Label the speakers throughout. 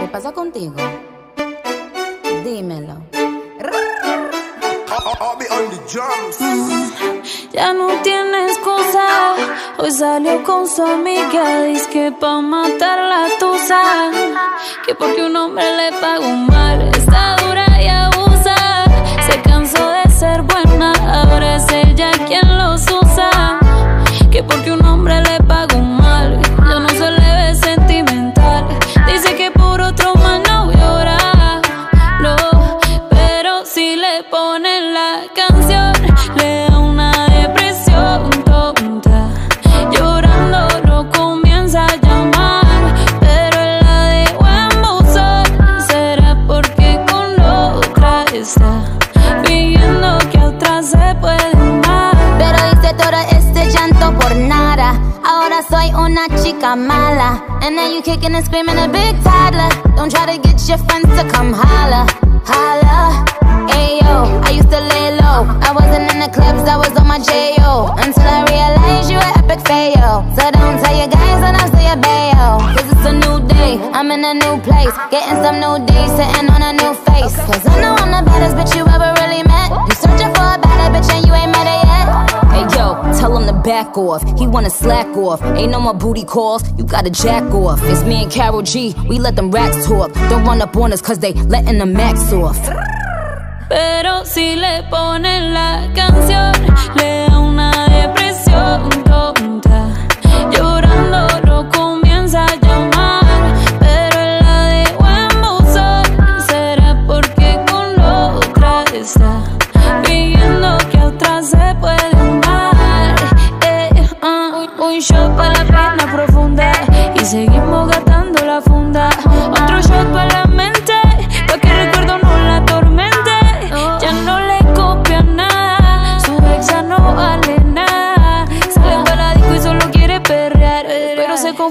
Speaker 1: ¿Qué pasa contigo? Dímelo.
Speaker 2: Ya no tienes excusa. Hoy salió con su amiga. Dice que pa' matar la tusa. Que porque un hombre le pagó mal. Está le ponen la canción, le da una depresión tonta. Llorando no comienza a llamar, pero la dejó en buzón. Será porque con otra está fingiendo que a otra se puede amar.
Speaker 1: Pero hice todo este llanto por nada. Ahora soy una chica mala. And now you kicking and screaming a big toddler. Don't try to get your friends to come holla. Holla. So don't tell your guys when I say a bail. Cause it's a new day, I'm in a new place. Getting some new days, sitting on a new face. Cause I know I'm the baddest bitch you ever really met. You searching for a better bitch and you ain't met her yet.
Speaker 3: Hey yo, tell him to back off. He wanna slack off. Ain't no more booty calls. You gotta jack off. It's me and Carol G. We let them racks talk. Don't run up on us cause they letting the max off.
Speaker 2: Pero si le ponen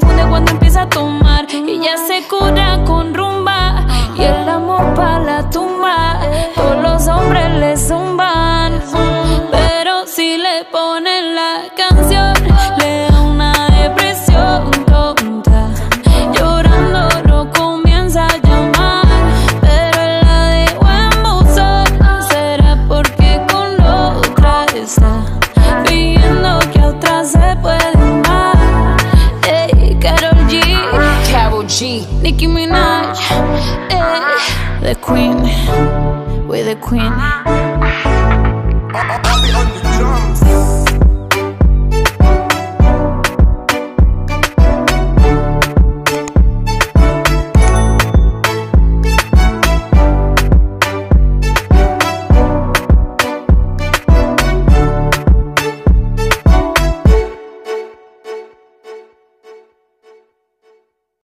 Speaker 2: confunde cuando empieza a tomar. Ya se cura con rumba y el amor para la tumba. G. Nicki Minaj, ey, the Queen, we're the Queen.